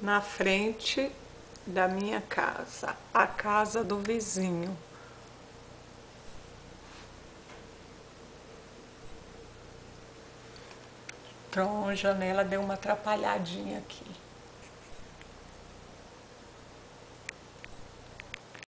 na frente da minha casa, a casa do vizinho. Então a janela deu uma atrapalhadinha aqui.